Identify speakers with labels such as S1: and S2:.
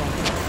S1: one.